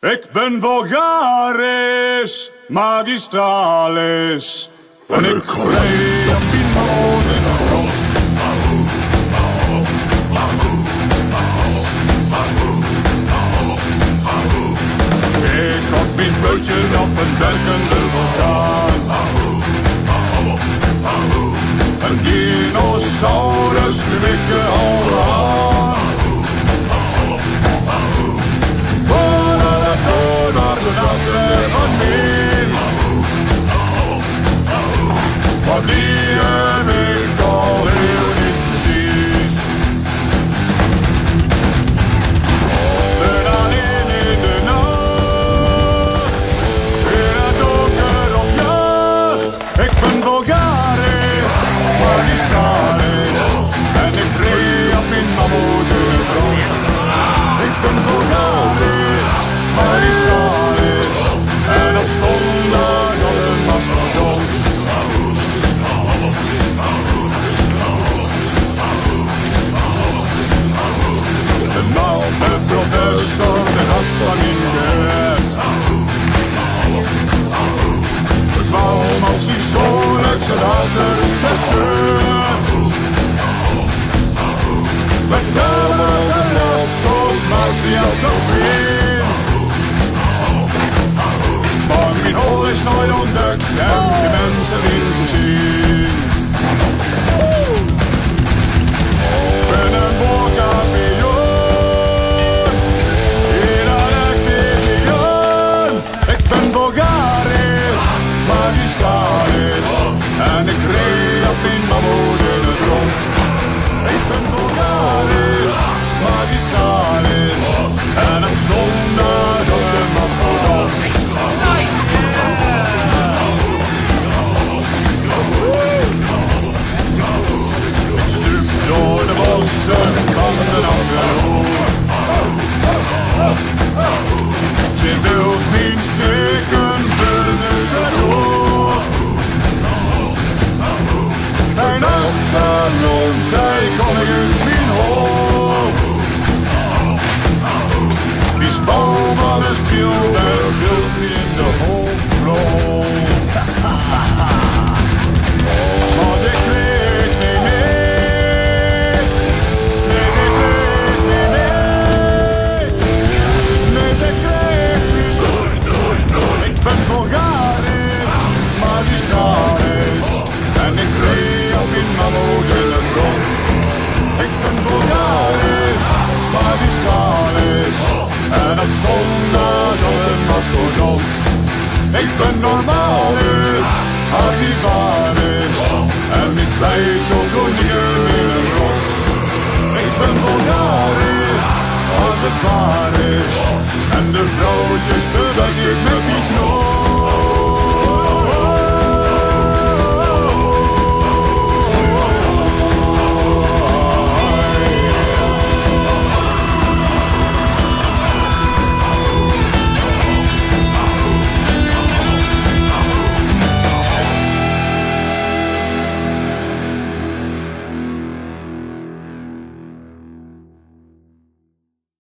Ik ben vulgaris, magistralis. En ik reed op die de grond. Ik had mijn buitje op een werkende vulkaan. Een dinosaurus kwikken I'll be schon, denn hat von ihm gehört. Und warum hat sie schon Leute zerstört? Wenn der was anders schoß, mag sie auf der Wien. Morgen ihn hol ich neu und Döcks, die Menschen in den Schien. Spewed, I built in the whole floor. Ik ben normalis, archivarisch. En ik weet ook hoe niet